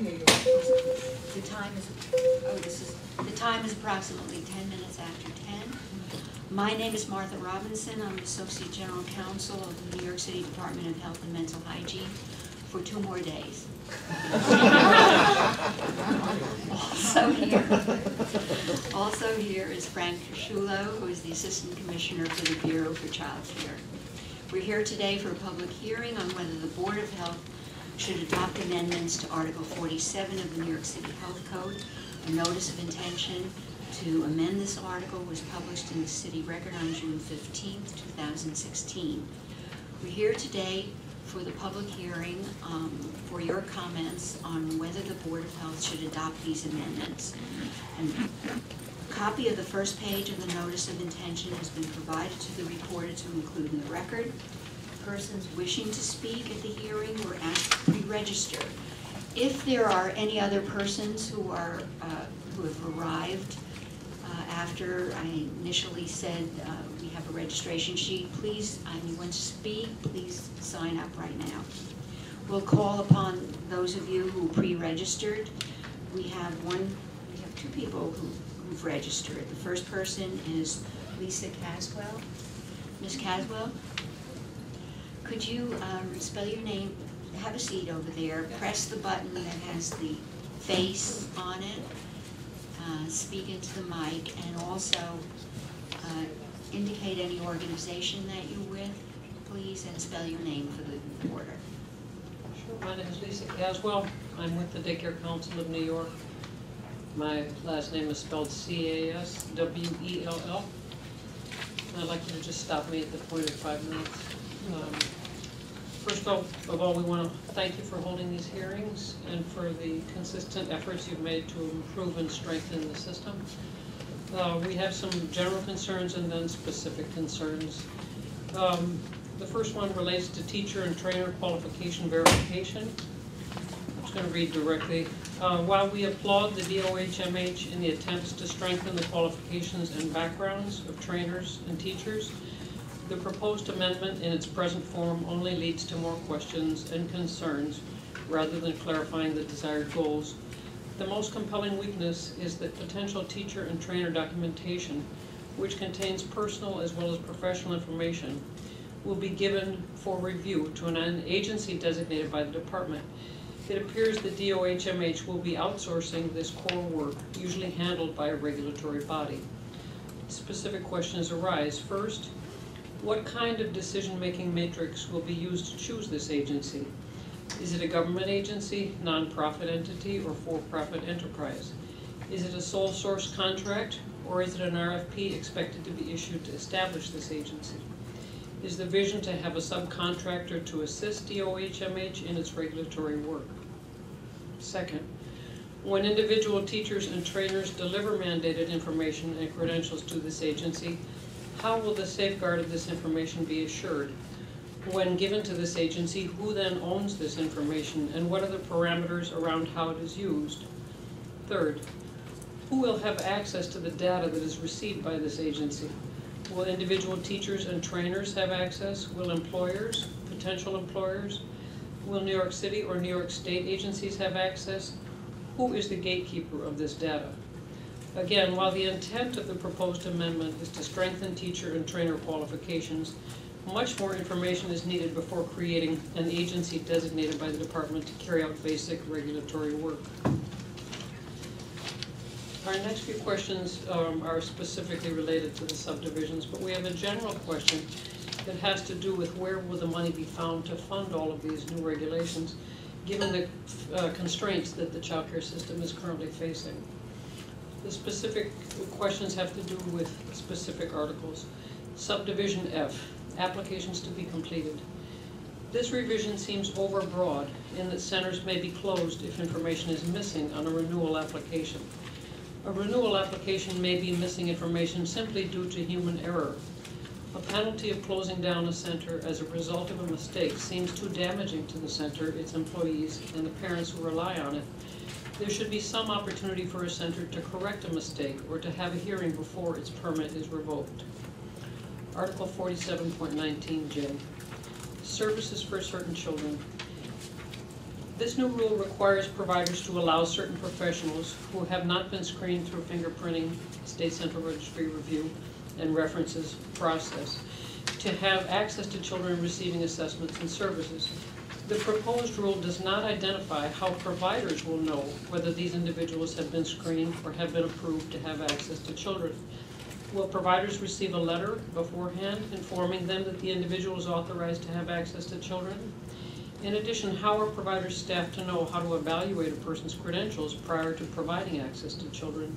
hear. The time is, oh, this is, the time is approximately ten minutes after ten. My name is Martha Robinson. I'm Associate General Counsel of the New York City Department of Health and Mental Hygiene for two more days. Also here, also here is Frank Shulo, who is the Assistant Commissioner for the Bureau for Child Care. We're here today for a public hearing on whether the Board of Health should adopt amendments to Article 47 of the New York City Health Code. A notice of intention to amend this article was published in the city record on June 15, 2016. We're here today for the public hearing um, for your comments on whether the Board of Health should adopt these amendments. And a copy of the first page of the notice of intention has been provided to the reporter to include in the record. Persons wishing to speak at the hearing were asked to pre-register. If there are any other persons who are, uh, who have arrived uh, after I initially said uh, we have a registration sheet, please, anyone to speak, please sign up right now. We'll call upon those of you who pre-registered. We have one, we have two people who- who've registered. The first person is Lisa Caswell. Ms. Caswell, could you um, spell your name, have a seat over there, press the button that has the face on it, uh, speak into the mic, and also uh, indicate any organization that you're with, please, and spell your name for the reporter. Sure, my name is Lisa Caswell. I'm with the Daycare Council of New York. My last name is spelled C-A-S-W-E-L-L. I'd like you to just stop me at the point of five minutes. Um, First of all, we want to thank you for holding these hearings and for the consistent efforts you've made to improve and strengthen the system. Uh, We have some general concerns and then specific concerns. Um, The first one relates to teacher and trainer qualification verification. I'm just going to read directly. Uh, While we applaud the DOHMH in the attempts to strengthen the qualifications and backgrounds of trainers and teachers, the proposed amendment in its present form only leads to more questions and concerns rather than clarifying the desired goals. The most compelling weakness is that potential teacher and trainer documentation, which contains personal as well as professional information, will be given for review to an agency designated by the department. It appears the DOHMH will be outsourcing this core work, usually handled by a regulatory body. Specific questions arise. First, what kind of decision-making matrix will be used to choose this agency? Is it a government agency, nonprofit entity, or for-profit enterprise? Is it a sole source contract, or is it an RFP expected to be issued to establish this agency? Is the vision to have a subcontractor to assist DOHMH in its regulatory work? Second, when individual teachers and trainers deliver mandated information and credentials to this agency, how will the safeguard of this information be assured? When given to this agency, who then owns this information and what are the parameters around how it is used? Third, who will have access to the data that is received by this agency? Will individual teachers and trainers have access? Will employers, potential employers? Will New York City or New York State agencies have access? Who is the gatekeeper of this data? Again, while the intent of the proposed amendment is to strengthen teacher and trainer qualifications, much more information is needed before creating an agency designated by the department to carry out basic regulatory work. Our next few questions um, are specifically related to the subdivisions, but we have a general question that has to do with where will the money be found to fund all of these new regulations, given the uh, constraints that the child care system is currently facing. The specific questions have to do with specific articles. Subdivision F, applications to be completed. This revision seems overbroad in that centers may be closed if information is missing on a renewal application. A renewal application may be missing information simply due to human error. A penalty of closing down a center as a result of a mistake seems too damaging to the center, its employees, and the parents who rely on it. There should be some opportunity for a center to correct a mistake or to have a hearing before its permit is revoked. Article forty-seven point nineteen J. Services for certain children. This new rule requires providers to allow certain professionals who have not been screened through fingerprinting, state central registry review, and references process to have access to children receiving assessments and services. The proposed rule does not identify how providers will know whether these individuals have been screened or have been approved to have access to children. Will providers receive a letter beforehand informing them that the individual is authorized to have access to children? In addition, how are providers staffed to know how to evaluate a person's credentials prior to providing access to children?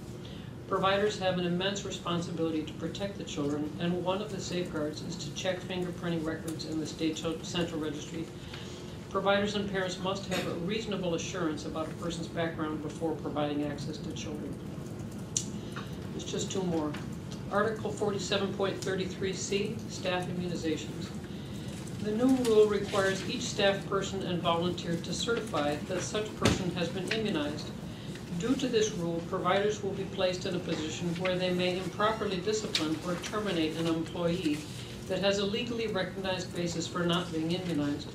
Providers have an immense responsibility to protect the children, and one of the safeguards is to check fingerprinting records in the state central registry. Providers and parents must have a reasonable assurance about a person's background before providing access to children. There's just two more. Article forty-seven point thirty-three C, staff immunizations. The new rule requires each staff person and volunteer to certify that such person has been immunized. Due to this rule, providers will be placed in a position where they may improperly discipline or terminate an employee that has a legally recognized basis for not being immunized.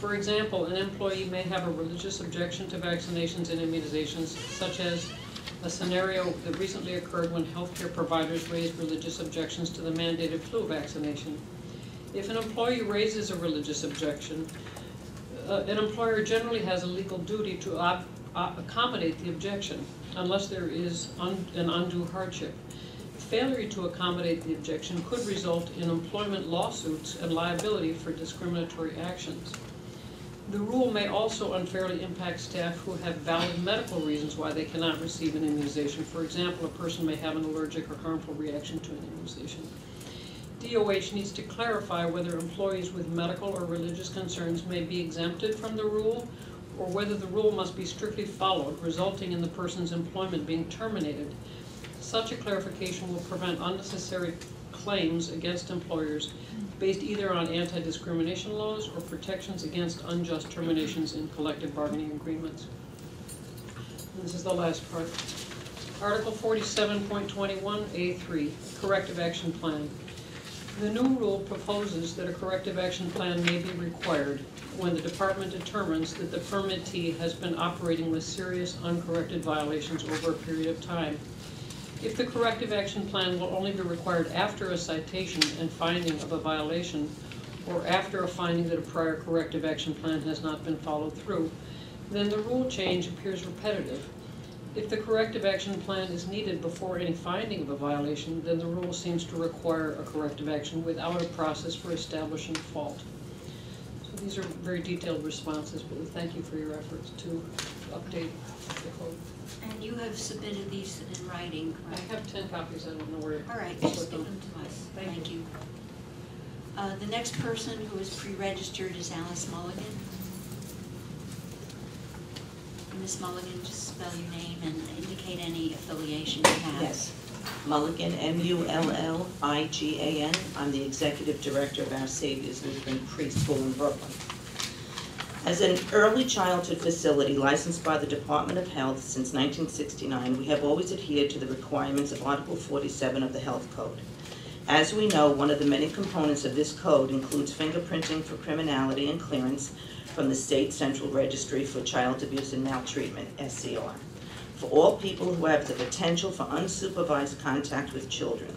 For example, an employee may have a religious objection to vaccinations and immunizations, such as a scenario that recently occurred when healthcare providers raised religious objections to the mandated flu vaccination. If an employee raises a religious objection, uh, an employer generally has a legal duty to op- uh, accommodate the objection unless there is un- an undue hardship. Failure to accommodate the objection could result in employment lawsuits and liability for discriminatory actions. The rule may also unfairly impact staff who have valid medical reasons why they cannot receive an immunization. For example, a person may have an allergic or harmful reaction to an immunization. DOH needs to clarify whether employees with medical or religious concerns may be exempted from the rule or whether the rule must be strictly followed, resulting in the person's employment being terminated. Such a clarification will prevent unnecessary claims against employers based either on anti-discrimination laws or protections against unjust terminations in collective bargaining agreements. And This is the last part. Article forty-seven point twenty-one, A three, corrective action plan. The new rule proposes that a corrective action plan may be required when the department determines that the permittee has been operating with serious uncorrected violations over a period of time. If the corrective action plan will only be required after a citation and finding of a violation, or after a finding that a prior corrective action plan has not been followed through, then the rule change appears repetitive. If the corrective action plan is needed before any finding of a violation, then the rule seems to require a corrective action without a process for establishing fault. So these are very detailed responses, but we thank you for your efforts to update the code. And you have submitted these in writing, I correct? have ten copies, I don't know where. All right, just give them. them to us. Thank Thank you. Uh, The next person who is pre-registered is Alice Mulligan. Ms. Mulligan, just spell your name and indicate any affiliation you have. Yes. Mulligan, M-U-L-L-I-G-A-N. I'm the executive director of Our Saviors Lutheran Preschool in Brooklyn. As an early childhood facility licensed by the Department of Health since 1969, we have always adhered to the requirements of Article 47 of the Health Code. As we know, one of the many components of this code includes fingerprinting for criminality and clearance from the State Central Registry for Child Abuse and Maltreatment, SCR for all people who have the potential for unsupervised contact with children.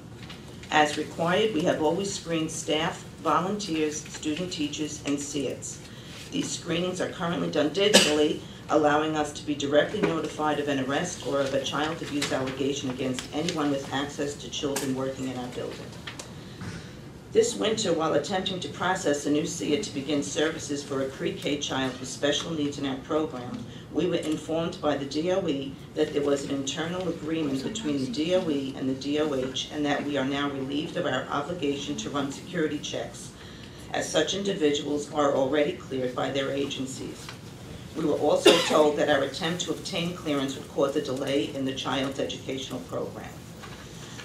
As required, we have always screened staff, volunteers, student teachers, and SEITs. These screenings are currently done digitally, allowing us to be directly notified of an arrest or of a child abuse allegation against anyone with access to children working in our building. This winter, while attempting to process a new SEIT to begin services for a pre-K child with special needs in our program, we were informed by the DOE that there was an internal agreement between the DOE and the DOH and that we are now relieved of our obligation to run security checks, as such individuals are already cleared by their agencies. We were also told that our attempt to obtain clearance would cause a delay in the child's educational program.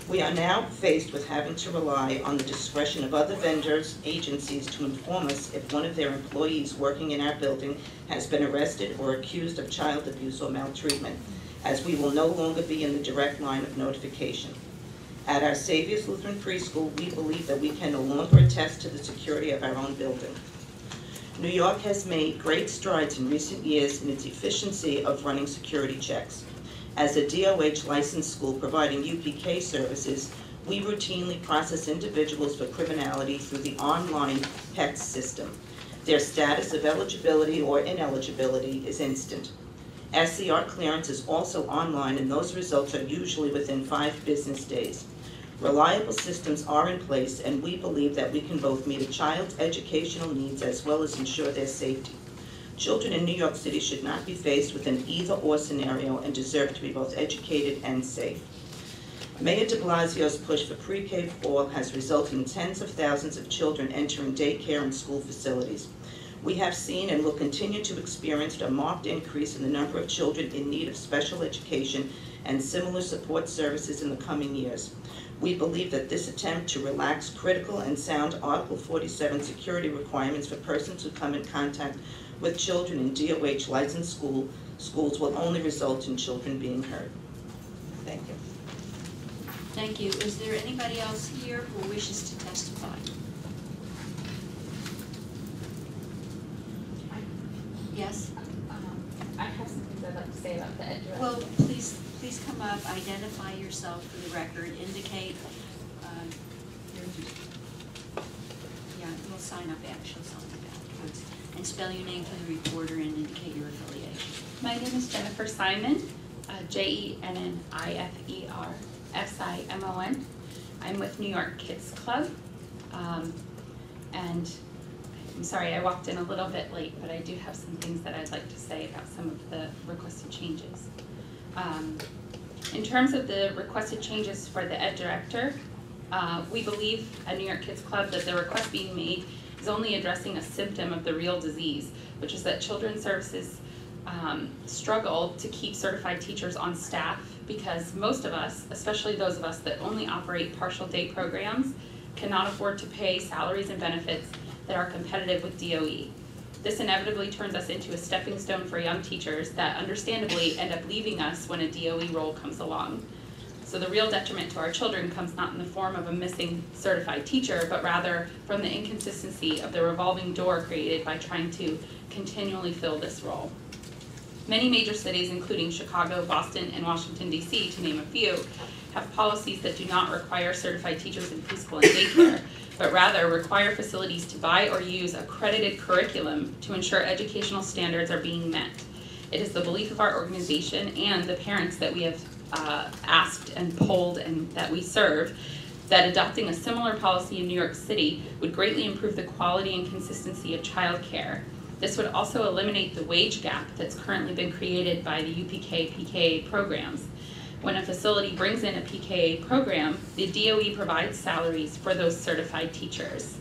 We are now faced with having to rely on the discretion of other vendors, agencies to inform us if one of their employees working in our building has been arrested or accused of child abuse or maltreatment, as we will no longer be in the direct line of notification. At our Saviors Lutheran Preschool, we believe that we can no longer attest to the security of our own building. New York has made great strides in recent years in its efficiency of running security checks. As a DOH licensed school providing UPK services, we routinely process individuals for criminality through the online PEX system. Their status of eligibility or ineligibility is instant. SCR clearance is also online and those results are usually within five business days. Reliable systems are in place and we believe that we can both meet a child's educational needs as well as ensure their safety. Children in New York City should not be faced with an either-or scenario and deserve to be both educated and safe. Mayor de Blasio's push for pre-K for all has resulted in tens of thousands of children entering daycare and school facilities. We have seen and will continue to experience a marked increase in the number of children in need of special education and similar support services in the coming years. We believe that this attempt to relax critical and sound Article 47 security requirements for persons who come in contact with children in DOH licensed school, schools will only result in children being hurt. Thank you. Thank you. Is there anybody else here who wishes to testify? Yes? Um, I have some things I'd like to say about the ed. Well, please, please come up, identify yourself for the record, indicate, uh, your, yeah, you'll sign up, actually, sign up afterwards, and spell your name for the reporter and indicate your affiliation. My name is Jennifer Simon, uh, J E N N I F E R S I M O N. I'm with New York Kids Club. Um, and I'm sorry, I walked in a little bit late, but I do have some things that I'd like to say about some of the requested changes. Um, in terms of the requested changes for the ed director, uh, we believe at New York Kids Club that the request being made is only addressing a symptom of the real disease, which is that children's services um, struggle to keep certified teachers on staff because most of us, especially those of us that only operate partial day programs, cannot afford to pay salaries and benefits that are competitive with DOE. This inevitably turns us into a stepping stone for young teachers that understandably end up leaving us when a DOE role comes along. So the real detriment to our children comes not in the form of a missing certified teacher, but rather from the inconsistency of the revolving door created by trying to continually fill this role. Many major cities, including Chicago, Boston, and Washington DC, to name a few, have policies that do not require certified teachers in preschool and daycare, but rather require facilities to buy or use accredited curriculum to ensure educational standards are being met. It is the belief of our organization and the parents that we have uh, asked and polled and that we serve that adopting a similar policy in New York City would greatly improve the quality and consistency of childcare. This would also eliminate the wage gap that's currently been created by the UPK PKA programs. When a facility brings in a PKA program, the DOE provides salaries for those certified teachers.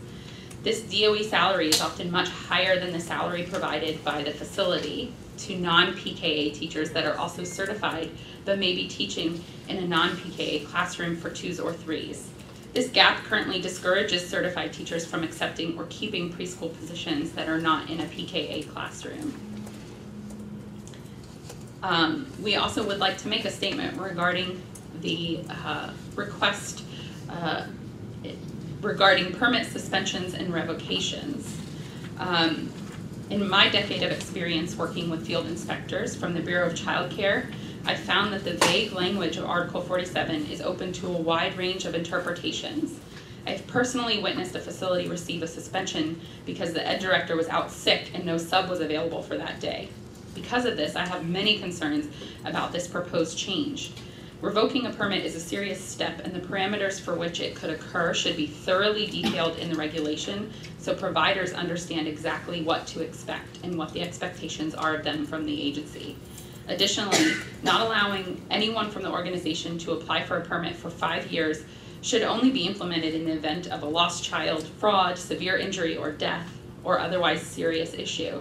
This DOE salary is often much higher than the salary provided by the facility to non-PKA teachers that are also certified but may be teaching in a non-PKA classroom for twos or threes. This gap currently discourages certified teachers from accepting or keeping preschool positions that are not in a PKA classroom. Um, we also would like to make a statement regarding the uh, request uh, regarding permit suspensions and revocations. Um, in my decade of experience working with field inspectors from the Bureau of Child Care, I found that the vague language of Article 47 is open to a wide range of interpretations. I've personally witnessed a facility receive a suspension because the ed director was out sick and no sub was available for that day. Because of this, I have many concerns about this proposed change. Revoking a permit is a serious step and the parameters for which it could occur should be thoroughly detailed in the regulation so providers understand exactly what to expect and what the expectations are of them from the agency. Additionally, not allowing anyone from the organization to apply for a permit for five years should only be implemented in the event of a lost child, fraud, severe injury, or death, or otherwise serious issue.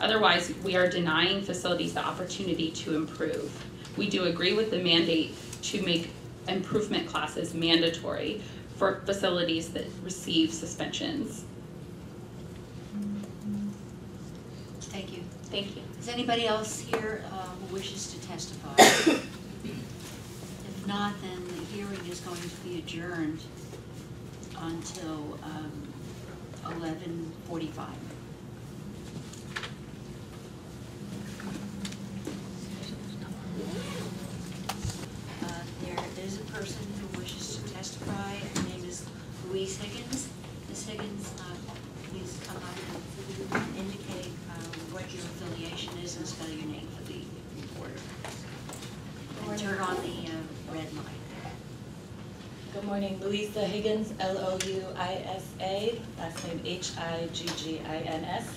Otherwise, we are denying facilities the opportunity to improve. We do agree with the mandate to make improvement classes mandatory for facilities that receive suspensions. Thank you. Thank you. Is anybody else here uh, who wishes to testify? if not, then the hearing is going to be adjourned until um, 11.45. who wishes to testify. Her name is Louise Higgins. Ms. Higgins, uh, please come up and indicate um, what your affiliation is and spell your name for the reporter. And turn on the uh, red light. Good morning. Louisa Higgins, L-O-U-I-S-A, last name H-I-G-G-I-N-S.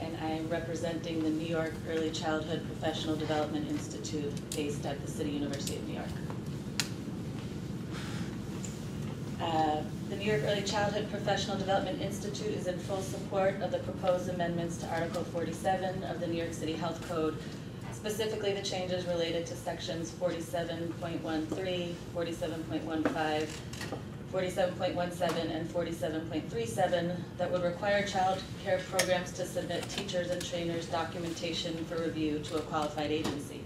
And I am representing the New York Early Childhood Professional Development Institute based at the City University of New York. Uh, The New York Early Childhood Professional Development Institute is in full support of the proposed amendments to Article 47 of the New York City Health Code, specifically the changes related to sections 47.13, 47.15, 47.17, and 47.37 that would require child care programs to submit teachers and trainers documentation for review to a qualified agency.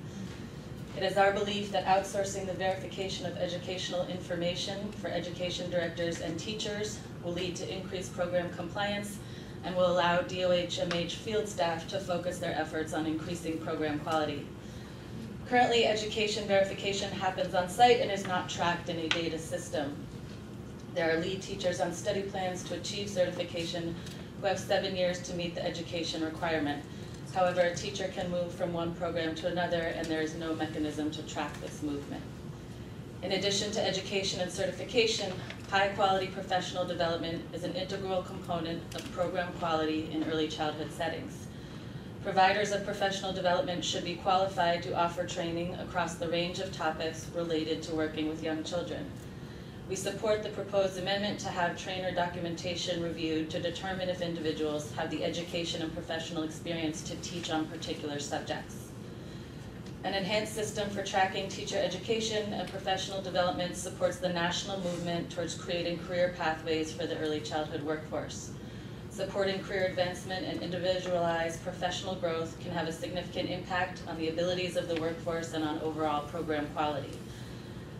It is our belief that outsourcing the verification of educational information for education directors and teachers will lead to increased program compliance and will allow DOHMH field staff to focus their efforts on increasing program quality. Currently, education verification happens on site and is not tracked in a data system. There are lead teachers on study plans to achieve certification who have seven years to meet the education requirement. However, a teacher can move from one program to another and there is no mechanism to track this movement. In addition to education and certification, high-quality professional development is an integral component of program quality in early childhood settings. Providers of professional development should be qualified to offer training across the range of topics related to working with young children. We support the proposed amendment to have trainer documentation reviewed to determine if individuals have the education and professional experience to teach on particular subjects. An enhanced system for tracking teacher education and professional development supports the national movement towards creating career pathways for the early childhood workforce. Supporting career advancement and individualized professional growth can have a significant impact on the abilities of the workforce and on overall program quality.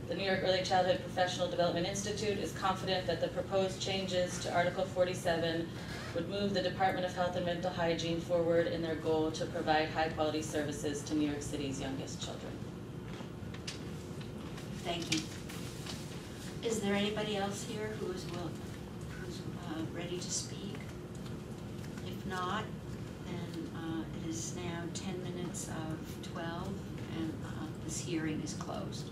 The New York Early Childhood Professional Development Institute is confident that the proposed changes to Article 47 would move the Department of Health and Mental Hygiene forward in their goal to provide high-quality services to New York City's youngest children. Thank you. Is there anybody else here who is will, who's uh, ready to speak? If not, then uh, it is now ten minutes of twelve, and uh, this hearing is closed.